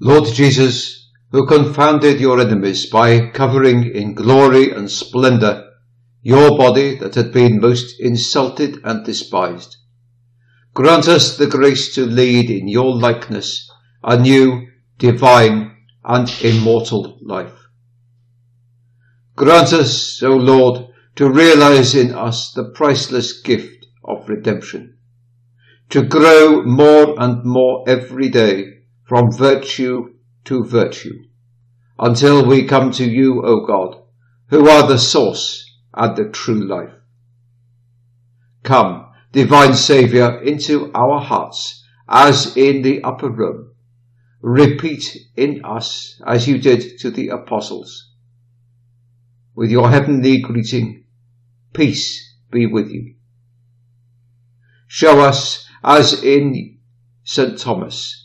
Lord Jesus, who confounded your enemies by covering in glory and splendour your body that had been most insulted and despised, grant us the grace to lead in your likeness a new, divine, and immortal life. Grant us, O Lord, to realize in us the priceless gift of redemption, to grow more and more every day from virtue to virtue, until we come to you, O God, who are the source and the true life. Come, divine Saviour, into our hearts, as in the upper room. Repeat in us as you did to the apostles. With your heavenly greeting, peace be with you. Show us, as in St. Thomas,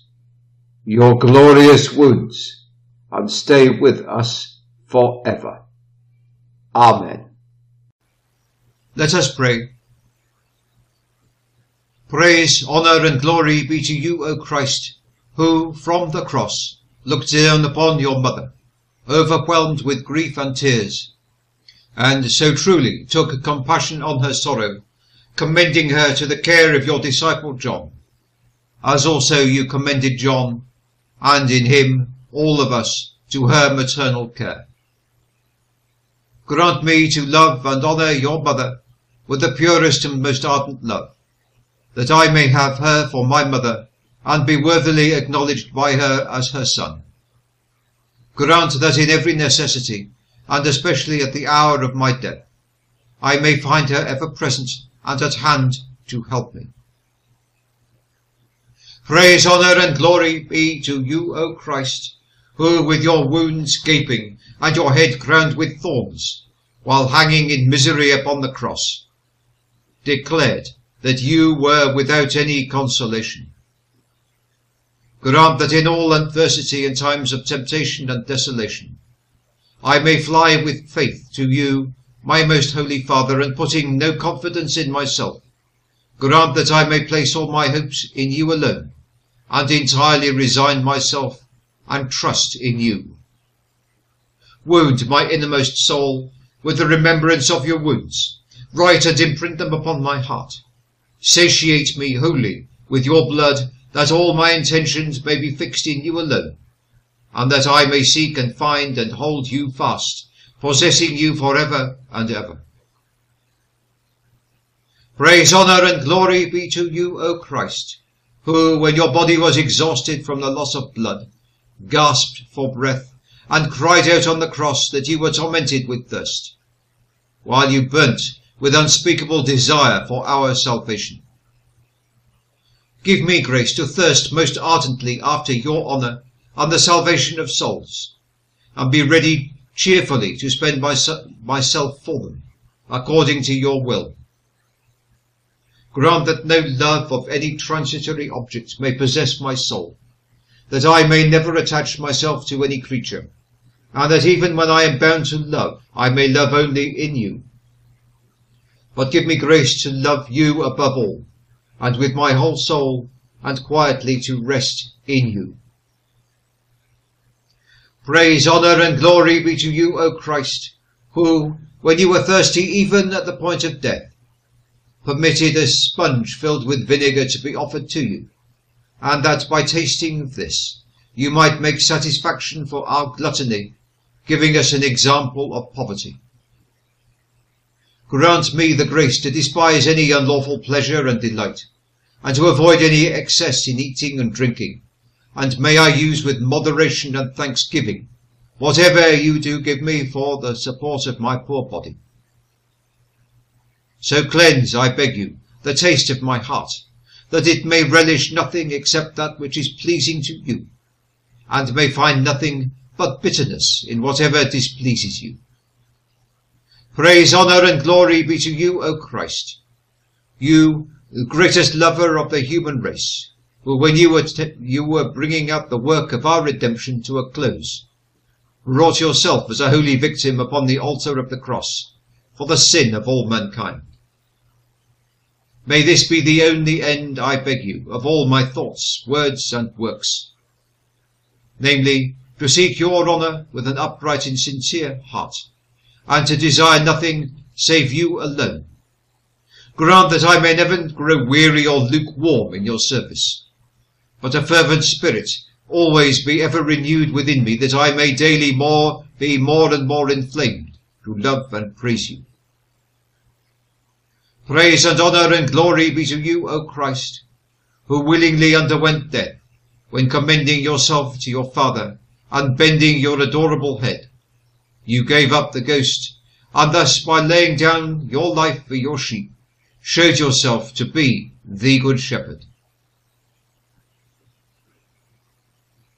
your glorious wounds and stay with us forever. Amen. Let us pray. Praise, honour and glory be to you, O Christ, who from the cross looked down upon your mother, overwhelmed with grief and tears, and so truly took compassion on her sorrow, commending her to the care of your disciple John, as also you commended John and in him all of us to her maternal care. Grant me to love and honour your mother with the purest and most ardent love, that I may have her for my mother and be worthily acknowledged by her as her son. Grant that in every necessity, and especially at the hour of my death, I may find her ever present and at hand to help me. Praise, honour, and glory be to you, O Christ, who with your wounds gaping, and your head crowned with thorns, while hanging in misery upon the cross, declared that you were without any consolation. Grant that in all adversity and times of temptation and desolation, I may fly with faith to you, my most holy Father, and putting no confidence in myself, grant that I may place all my hopes in you alone, and entirely resign myself and trust in you. Wound my innermost soul with the remembrance of your wounds. Write and imprint them upon my heart. Satiate me wholly with your blood, that all my intentions may be fixed in you alone, and that I may seek and find and hold you fast, possessing you for ever and ever. Praise, honour, and glory be to you, O Christ, who, when your body was exhausted from the loss of blood, gasped for breath, and cried out on the cross that you were tormented with thirst, while you burnt with unspeakable desire for our salvation. Give me grace to thirst most ardently after your honour and the salvation of souls, and be ready cheerfully to spend myself for them, according to your will. Grant that no love of any transitory object may possess my soul, that I may never attach myself to any creature, and that even when I am bound to love, I may love only in you. But give me grace to love you above all, and with my whole soul, and quietly to rest in you. Praise, honour, and glory be to you, O Christ, who, when you were thirsty even at the point of death, permitted a sponge filled with vinegar to be offered to you, and that by tasting of this you might make satisfaction for our gluttony, giving us an example of poverty. Grant me the grace to despise any unlawful pleasure and delight, and to avoid any excess in eating and drinking, and may I use with moderation and thanksgiving whatever you do give me for the support of my poor body. So cleanse, I beg you, the taste of my heart, that it may relish nothing except that which is pleasing to you, and may find nothing but bitterness in whatever displeases you. Praise, honour, and glory be to you, O Christ, you, the greatest lover of the human race, who, when you were, you were bringing up the work of our redemption to a close, wrought yourself as a holy victim upon the altar of the cross for the sin of all mankind. May this be the only end, I beg you, of all my thoughts, words, and works. namely, to seek your honour with an upright and sincere heart, and to desire nothing save you alone. Grant that I may never grow weary or lukewarm in your service, but a fervent spirit always be ever renewed within me, that I may daily more be more and more inflamed to love and praise you. Praise and honour and glory be to you, O Christ, who willingly underwent death, when commending yourself to your Father, and bending your adorable head. You gave up the ghost, and thus by laying down your life for your sheep, showed yourself to be the good shepherd.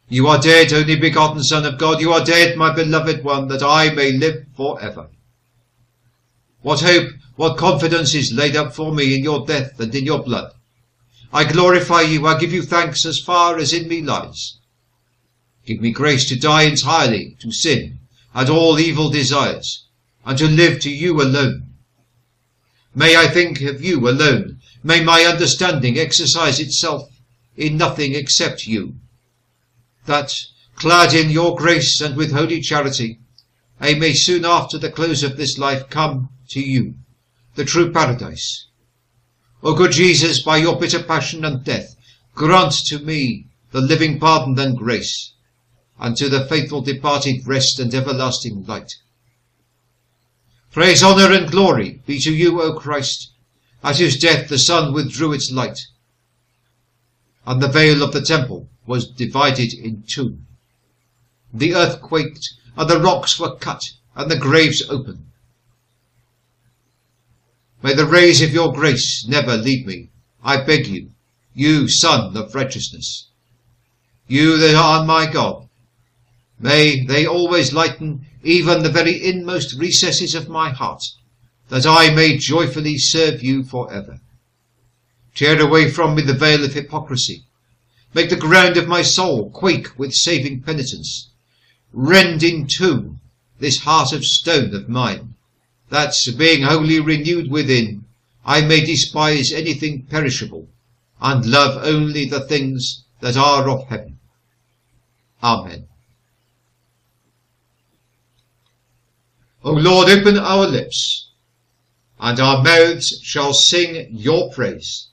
You are dead, only begotten Son of God. You are dead, my beloved one, that I may live for ever. What hope, what confidence is laid up for me in your death and in your blood. I glorify you, I give you thanks as far as in me lies. Give me grace to die entirely to sin and all evil desires, and to live to you alone. May I think of you alone. May my understanding exercise itself in nothing except you that, clad in your grace and with holy charity, I may soon after the close of this life come to you, the true paradise. O good Jesus, by your bitter passion and death, grant to me the living pardon and grace, and to the faithful departed rest and everlasting light. Praise, honour, and glory be to you, O Christ, at whose death the sun withdrew its light, and the veil of the temple was divided in two. The earth quaked, and the rocks were cut, and the graves opened. May the rays of your grace never leave me, I beg you, you Sun of righteousness. You that are my God, may they always lighten even the very inmost recesses of my heart, that I may joyfully serve you for ever. Tear away from me the veil of hypocrisy, Make the ground of my soul quake with saving penitence. Rend in two this heart of stone of mine, that, being wholly renewed within, I may despise anything perishable, and love only the things that are of heaven. Amen. O Lord, open our lips, and our mouths shall sing your praise.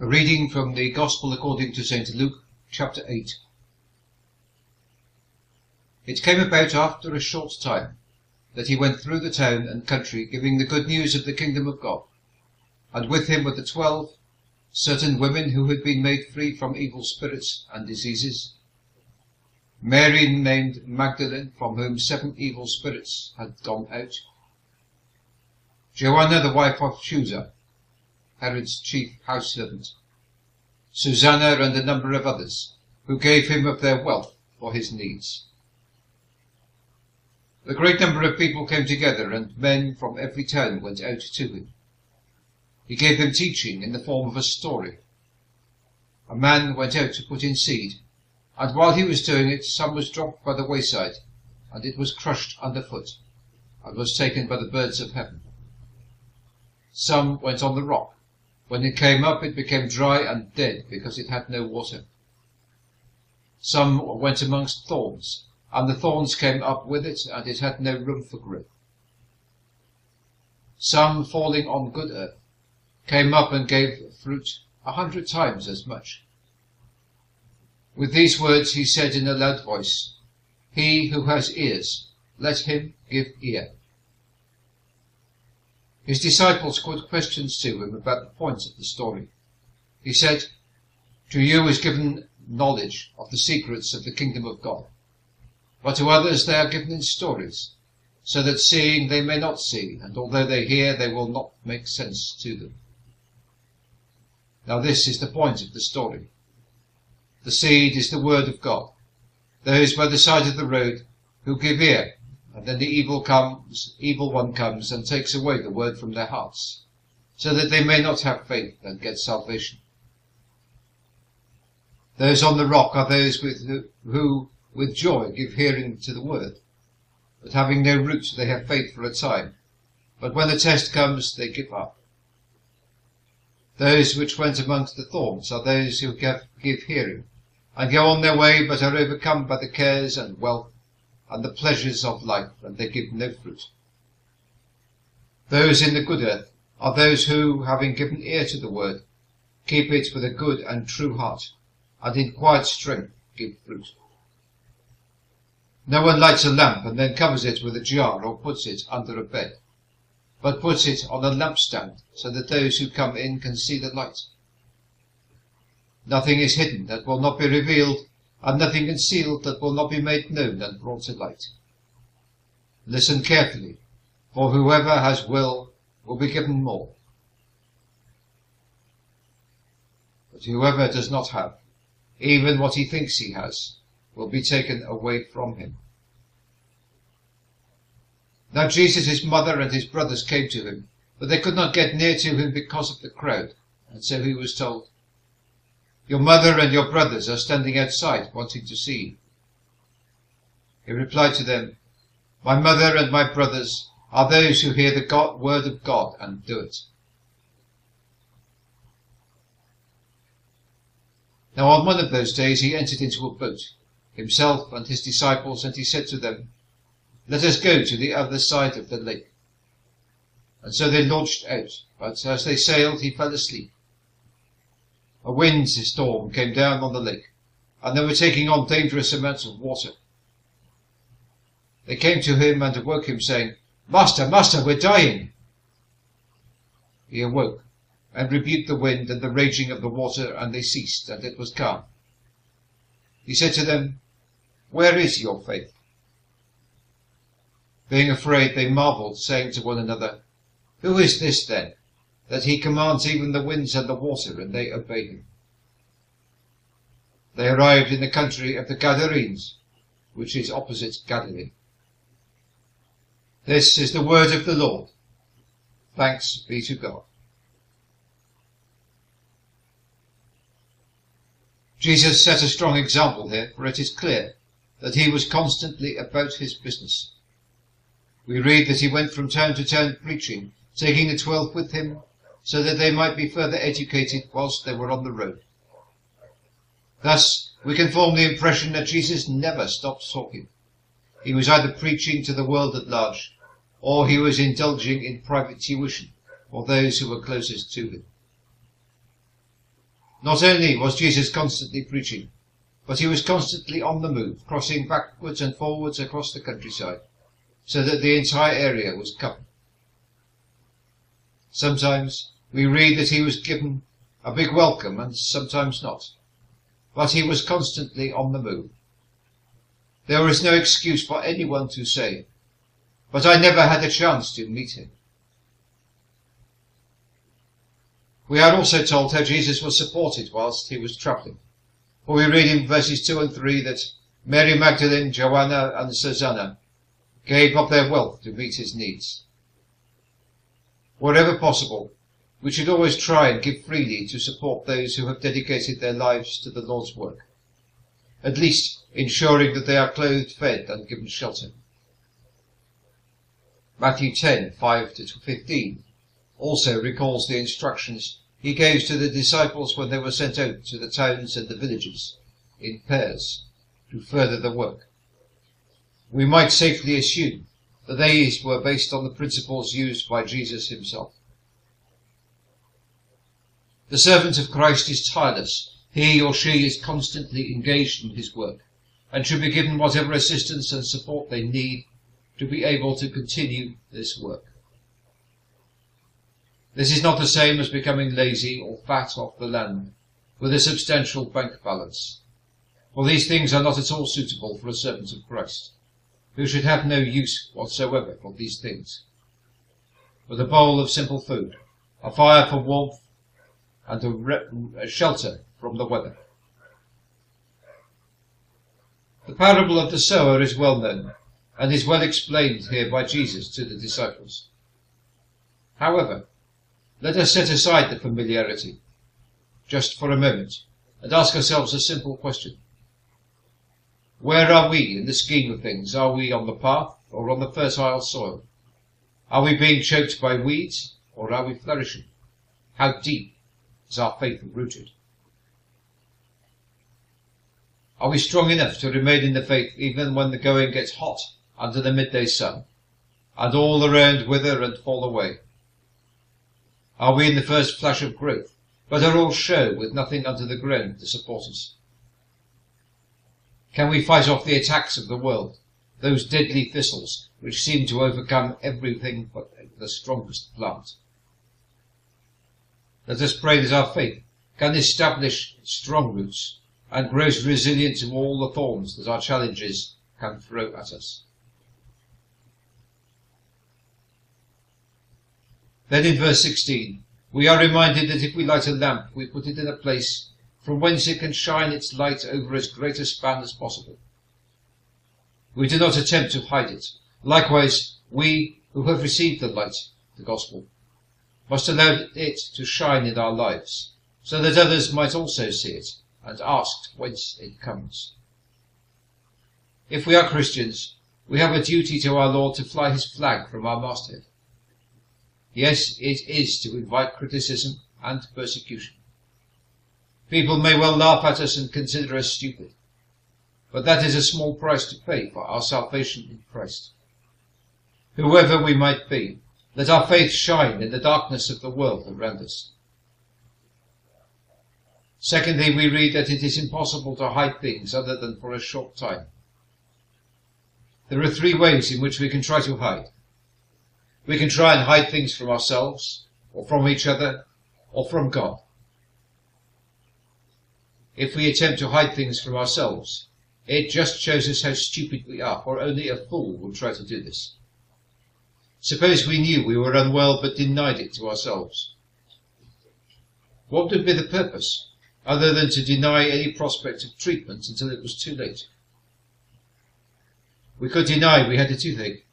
A reading from the Gospel according to St. Luke, chapter 8. It came about after a short time that he went through the town and country giving the good news of the kingdom of God. And with him were the twelve, certain women who had been made free from evil spirits and diseases. Mary named Magdalene, from whom seven evil spirits had gone out. Joanna, the wife of Chuza, Herod's chief house servant, Susanna and a number of others, who gave him of their wealth for his needs. A great number of people came together, and men from every town went out to him. He gave them teaching in the form of a story. A man went out to put in seed, and while he was doing it, some was dropped by the wayside, and it was crushed underfoot, and was taken by the birds of heaven. Some went on the rock, when it came up, it became dry and dead because it had no water. Some went amongst thorns, and the thorns came up with it, and it had no room for growth. Some, falling on good earth, came up and gave fruit a hundred times as much. With these words he said in a loud voice, He who has ears, let him give ear. His disciples put questions to him about the points of the story. He said, To you is given knowledge of the secrets of the kingdom of God, but to others they are given in stories, so that seeing they may not see, and although they hear, they will not make sense to them. Now this is the point of the story. The seed is the word of God. Those by the side of the road who give ear and then the evil comes, evil one comes and takes away the word from their hearts, so that they may not have faith and get salvation. Those on the rock are those with who, with joy give hearing to the word, but having no root they have faith for a time, but when the test comes they give up. Those which went amongst the thorns are those who give, give hearing, and go on their way, but are overcome by the cares and wealth and the pleasures of life, and they give no fruit. Those in the good earth are those who, having given ear to the word, keep it with a good and true heart, and in quiet strength give fruit. No one lights a lamp and then covers it with a jar or puts it under a bed, but puts it on a lampstand so that those who come in can see the light. Nothing is hidden that will not be revealed, and nothing concealed that will not be made known and brought to light. Listen carefully, for whoever has will will be given more. But whoever does not have, even what he thinks he has, will be taken away from him. Now Jesus, his mother, and his brothers came to him, but they could not get near to him because of the crowd, and so he was told, your mother and your brothers are standing outside wanting to see you. He replied to them, My mother and my brothers are those who hear the God, word of God and do it. Now on one of those days he entered into a boat, himself and his disciples, and he said to them, Let us go to the other side of the lake. And so they launched out, but as they sailed he fell asleep. A wind storm came down on the lake, and they were taking on dangerous amounts of water. They came to him and awoke him, saying, Master, Master, we're dying. He awoke and rebuked the wind and the raging of the water, and they ceased, and it was calm. He said to them, Where is your faith? Being afraid, they marveled, saying to one another, Who is this then, that he commands even the winds and the water, and they obey him. They arrived in the country of the Gadarenes, which is opposite Galilee. This is the word of the Lord. Thanks be to God. Jesus set a strong example here, for it is clear that he was constantly about his business. We read that he went from town to town preaching, taking the twelve with him, so that they might be further educated whilst they were on the road. Thus, we can form the impression that Jesus never stopped talking. He was either preaching to the world at large, or he was indulging in private tuition for those who were closest to him. Not only was Jesus constantly preaching, but he was constantly on the move, crossing backwards and forwards across the countryside, so that the entire area was covered. Sometimes we read that he was given a big welcome and sometimes not, but he was constantly on the move. There is no excuse for anyone to say, but I never had a chance to meet him. We are also told how Jesus was supported whilst he was travelling. For we read in verses 2 and 3 that Mary Magdalene, Joanna and Susanna gave up their wealth to meet his needs. Wherever possible, we should always try and give freely to support those who have dedicated their lives to the Lord's work, at least ensuring that they are clothed, fed and given shelter. Matthew 10, 5 to 15 also recalls the instructions he gave to the disciples when they were sent out to the towns and the villages in pairs to further the work. We might safely assume that these were based on the principles used by Jesus himself. The servant of Christ is tireless. He or she is constantly engaged in his work and should be given whatever assistance and support they need to be able to continue this work. This is not the same as becoming lazy or fat off the land with a substantial bank balance, for these things are not at all suitable for a servant of Christ, who should have no use whatsoever for these things. With a bowl of simple food, a fire for warmth, and a, re- shelter from the weather. The parable of the sower is well known and is well explained here by Jesus to the disciples. However, let us set aside the familiarity, just for a moment, and ask ourselves a simple question. Where are we in the scheme of things? Are we on the path or on the fertile soil? Are we being choked by weeds or are we flourishing? How deep is our faith rooted? Are we strong enough to remain in the faith even when the going gets hot under the midday sun and all around wither and fall away? Are we in the first flush of growth, but are all show with nothing under the ground to support us? Can we fight off the attacks of the world, those deadly thistles which seem to overcome everything but the strongest plant? Let us pray that our faith can establish strong roots and grows resilient to all the thorns that our challenges can throw at us. Then in verse 16, we are reminded that if we light a lamp, we put it in a place from whence it can shine its light over as great a span as possible. We do not attempt to hide it. Likewise, we who have received the light, the gospel, must allow it to shine in our lives, so that others might also see it and ask whence it comes. If we are Christians, we have a duty to our Lord to fly his flag from our masthead. Yes, it is to invite criticism and persecution. People may well laugh at us and consider us stupid, but that is a small price to pay for our salvation in Christ. Whoever we might be, let our faith shine in the darkness of the world around us. Secondly, we read that it is impossible to hide things other than for a short time. There are three ways in which we can try to hide. We can try and hide things from ourselves, or from each other, or from God. If we attempt to hide things from ourselves, it just shows us how stupid we are, for only a fool would try to do this. Suppose we knew we were unwell but denied it to ourselves. What would be the purpose, other than to deny any prospect of treatment until it was too late? We could deny we had a toothache,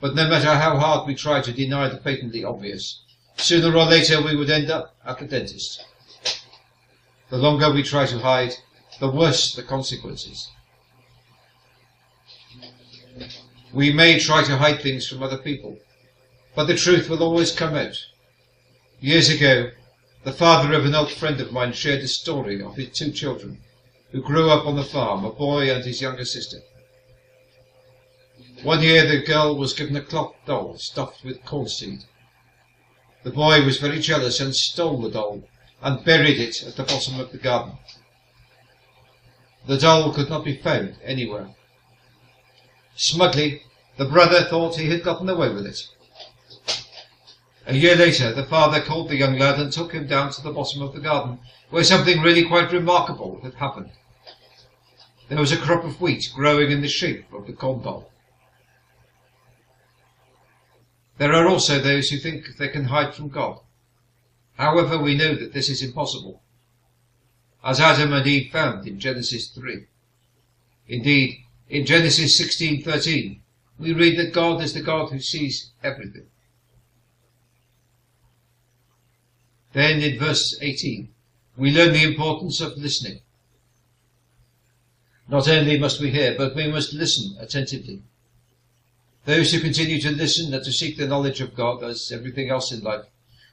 but no matter how hard we tried to deny the patently obvious, sooner or later we would end up at the dentist. The longer we try to hide, the worse the consequences. We may try to hide things from other people, but the truth will always come out. Years ago, the father of an old friend of mine shared a story of his two children who grew up on the farm, a boy and his younger sister. One year the girl was given a cloth doll stuffed with corn seed. The boy was very jealous and stole the doll and buried it at the bottom of the garden. The doll could not be found anywhere. Smugly, the brother thought he had gotten away with it. A year later, the father called the young lad and took him down to the bottom of the garden, where something really quite remarkable had happened. There was a crop of wheat growing in the shape of the corn doll. There are also those who think they can hide from God. However, we know that this is impossible, as Adam and Eve found in Genesis 3. Indeed, in Genesis 16:13, we read that God is the God who sees everything. Then in verse 18, we learn the importance of listening. Not only must we hear, but we must listen attentively. Those who continue to listen and to seek the knowledge of God, as everything else in life,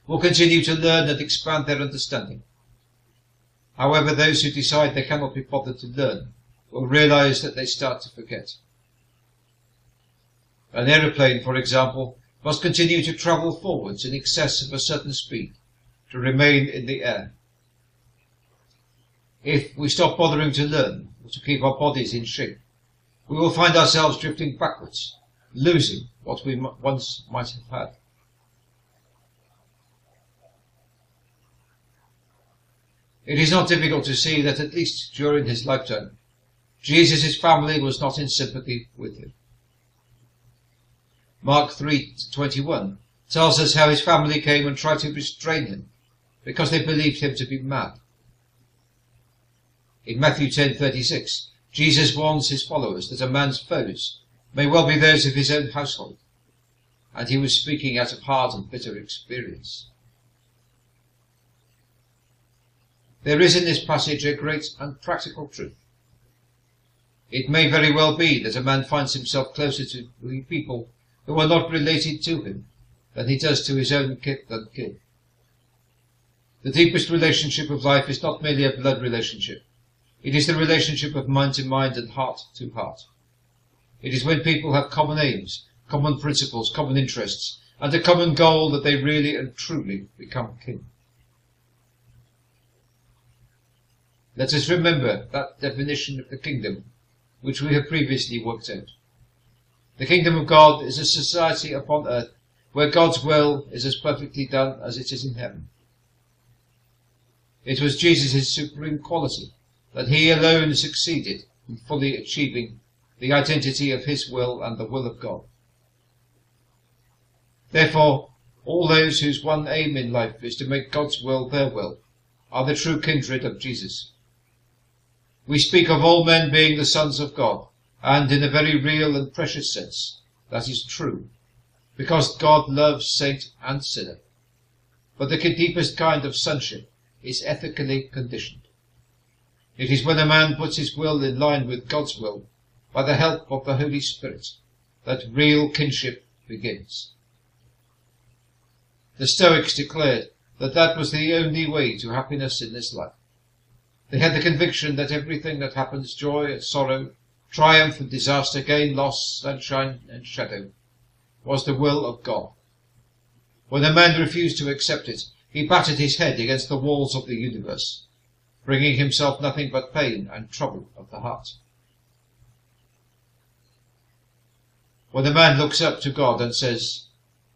will continue to learn and expand their understanding. However, those who decide they cannot be bothered to learn will realize that they start to forget. An aeroplane, for example, must continue to travel forwards in excess of a certain speed to remain in the air. If we stop bothering to learn or to keep our bodies in shape, we will find ourselves drifting backwards, losing what we once might have had. It is not difficult to see that at least during his lifetime, Jesus' family was not in sympathy with him. Mark 3:21 tells us how his family came and tried to restrain him because they believed him to be mad. In Matthew 10:36, Jesus warns his followers that a man's foes may well be those of his own household, and he was speaking out of hard and bitter experience. There is in this passage a great and practical truth. It may very well be that a man finds himself closer to people who are not related to him than he does to his own and kin. The deepest relationship of life is not merely a blood relationship. It is the relationship of mind to mind and heart to heart. It is when people have common aims, common principles, common interests, and a common goal that they really and truly become kin. Let us remember that definition of the kingdom which we have previously worked out. The kingdom of God is a society upon earth where God's will is as perfectly done as it is in heaven. It was Jesus' supreme quality that he alone succeeded in fully achieving the identity of his will and the will of God. Therefore, all those whose one aim in life is to make God's will their will are the true kindred of Jesus. We speak of all men being the sons of God, and in a very real and precious sense, that is true, because God loves saint and sinner. But the deepest kind of sonship is ethically conditioned. It is when a man puts his will in line with God's will, by the help of the Holy Spirit, that real kinship begins. The Stoics declared that that was the only way to happiness in this life. They had the conviction that everything that happens, joy and sorrow, triumph and disaster, gain, loss, sunshine and shadow, was the will of God. When a man refused to accept it, he battered his head against the walls of the universe, bringing himself nothing but pain and trouble of the heart. When a man looks up to God and says,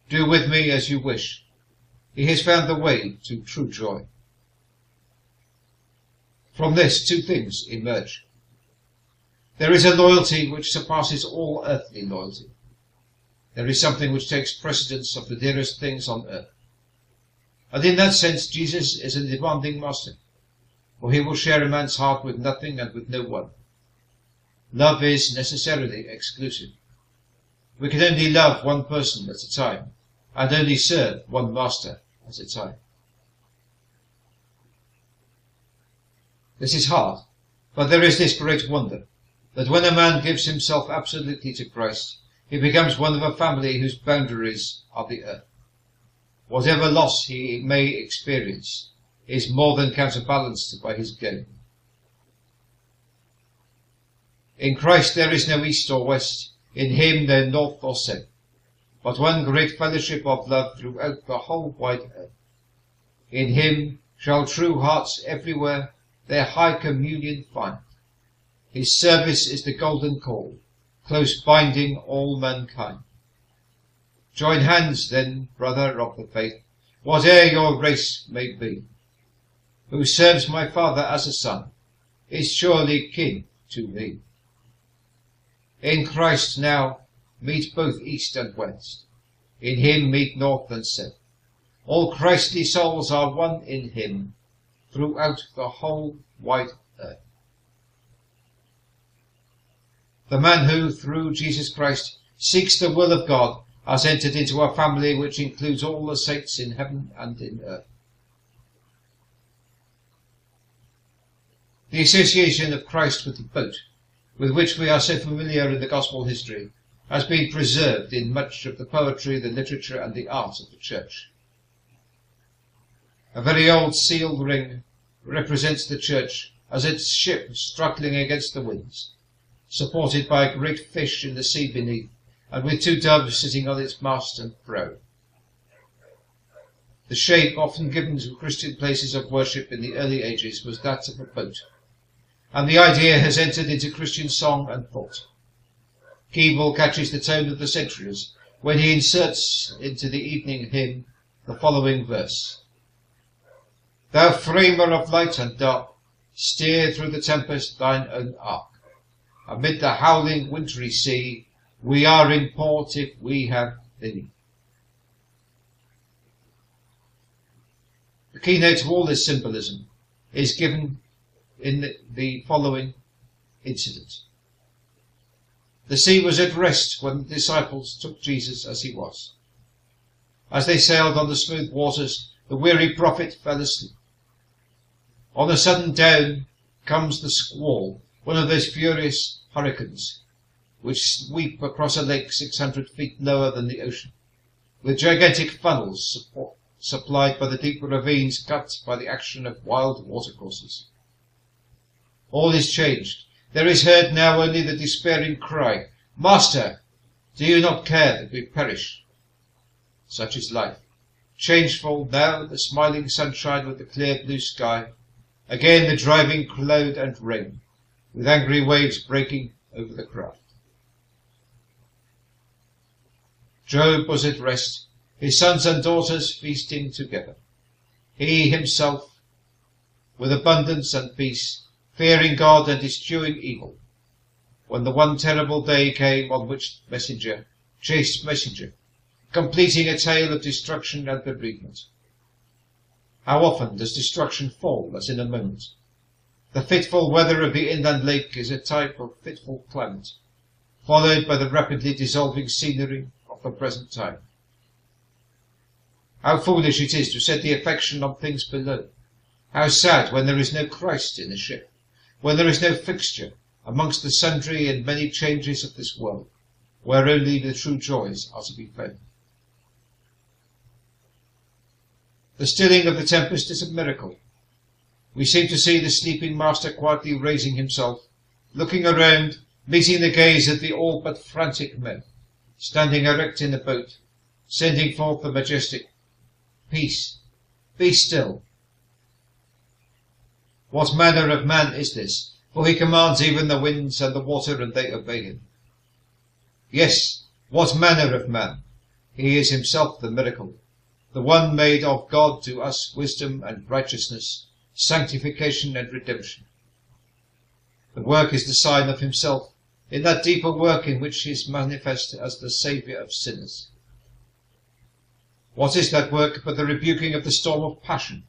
Do with me as you wish, he has found the way to true joy. From this, two things emerge. There is a loyalty which surpasses all earthly loyalty. There is something which takes precedence of the dearest things on earth. And in that sense, Jesus is a demanding master, for he will share a man's heart with nothing and with no one. Love is necessarily exclusive. We can only love one person at a time, and only serve one master at a time. This is hard, but there is this great wonder, that when a man gives himself absolutely to Christ, he becomes one of a family whose boundaries are the earth. Whatever loss he may experience is more than counterbalanced by his gain. In Christ there is no east or west, in him no north or south, but one great fellowship of love throughout the whole wide earth. In him shall true hearts everywhere their high communion find. His service is the golden call, close binding all mankind. Join hands then, brother of the faith, whate'er your race may be. Who serves my Father as a son, is surely kin to me. In Christ now meet both east and west. In him meet north and south. All Christly souls are one in him throughout the whole wide earth. The man who, through Jesus Christ, seeks the will of God has entered into a family which includes all the saints in heaven and in earth. The association of Christ with the boat, with which we are so familiar in the gospel history, has been preserved in much of the poetry, the literature, and the art of the church. A very old sealed ring represents the church as its ship struggling against the winds, supported by a great fish in the sea beneath, and with two doves sitting on its mast and prow. The shape often given to Christian places of worship in the early ages was that of a boat, and the idea has entered into Christian song and thought. Keble catches the tone of the centuries when he inserts into the evening hymn the following verse. Thou framer of light and dark, steer through the tempest thine own ark. Amid the howling wintry sea, we are in port if we have thee. The keynote of all this symbolism is given in the, the following incident. The sea was at rest when the disciples took Jesus as he was. As they sailed on the smooth waters, the weary prophet fell asleep. On a sudden down comes the squall, one of those furious hurricanes which sweep across a lake 600 feet lower than the ocean, with gigantic funnels support, supplied by the deep ravines cut by the action of wild watercourses. All is changed. There is heard now only the despairing cry, Master, do you not care that we perish? Such is life. Changeful now the smiling sunshine with the clear blue sky, again the driving cloud and rain, with angry waves breaking over the craft. Job was at rest, his sons and daughters feasting together. He himself, with abundance and peace, fearing God and eschewing evil, when the one terrible day came on which messenger chased messenger, completing a tale of destruction and bereavement. How often does destruction fall as in a moment? The fitful weather of the inland lake is a type of fitful climate, followed by the rapidly dissolving scenery of the present time. How foolish it is to set the affection on things below. How sad when there is no Christ in the ship, when there is no fixture amongst the sundry and many changes of this world, where only the true joys are to be found. The stilling of the tempest is a miracle. We seem to see the sleeping master quietly raising himself, looking around, meeting the gaze of the all but frantic men, standing erect in the boat, sending forth the majestic, Peace, be still. What manner of man is this? For he commands even the winds and the water, and they obey him. Yes, what manner of man? He is himself the miracle, the one made of God to us wisdom and righteousness, sanctification and redemption. The work is the sign of himself in that deeper work in which he is manifest as the Saviour of sinners. What is that work but the rebuking of the storm of passion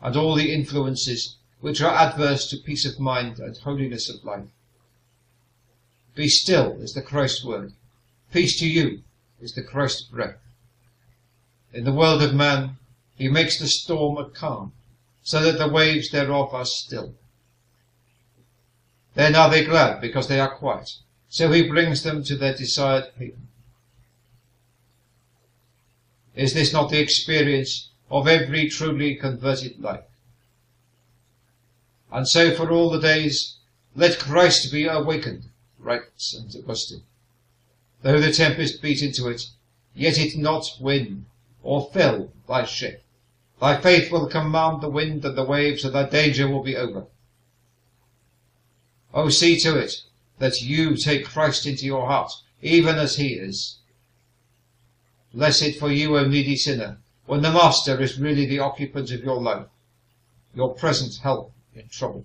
and all the influences which are adverse to peace of mind and holiness of life. Be still is the Christ word. Peace to you is the Christ breath. In the world of man, he makes the storm a calm, so that the waves thereof are still. Then are they glad because they are quiet, so he brings them to their desired haven. Is this not the experience of every truly converted life? And so for all the days, let Christ be awakened, writes St. Augustine. Though the tempest beat into it, yet it not win or fill thy ship, Thy faith will command the wind and the waves, and thy danger will be over. Oh, see to it that you take Christ into your heart, even as he is. Blessed for you, O needy sinner, when the Master is really the occupant of your life, your present help in trouble.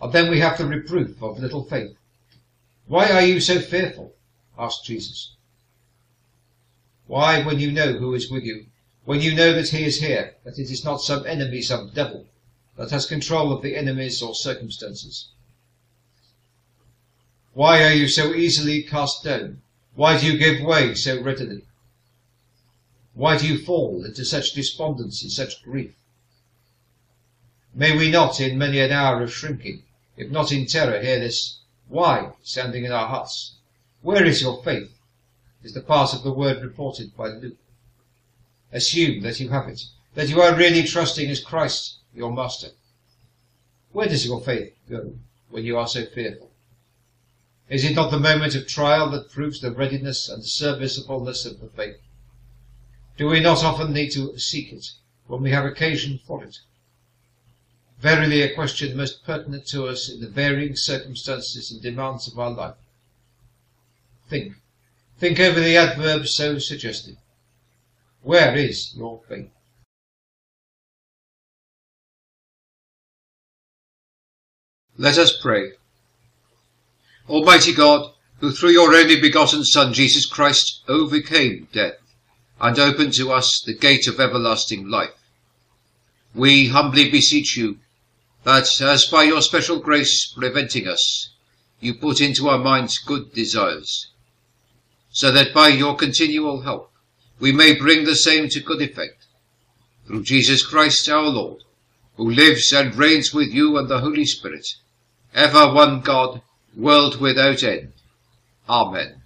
And then we have the reproof of little faith. Why are you so fearful? Asked Jesus. Why, when you know who is with you, when you know that he is here, that it is not some enemy, some devil, that has control of the enemies or circumstances? Why are you so easily cast down? Why do you give way so readily? Why do you fall into such despondency, such grief? May we not, in many an hour of shrinking, if not in terror, hear this why sounding in our hearts? Where is your faith? Is the part of the word reported by Luke. Assume that you have it, that you are really trusting as Christ, your Master. Where does your faith go when you are so fearful? Is it not the moment of trial that proves the readiness and serviceableness of the faith? Do we not often need to seek it when we have occasion for it? Verily a question most pertinent to us in the varying circumstances and demands of our life. Think. Think over the adverbs so suggested. Where is your faith? Let us pray. Almighty God, who through your only begotten Son, Jesus Christ, overcame death and opened to us the gate of everlasting life, we humbly beseech you that, as by your special grace preventing us, you put into our minds good desires, so that by your continual help we may bring the same to good effect, through Jesus Christ our Lord, who lives and reigns with you and the Holy Spirit, ever one God, world without end. Amen.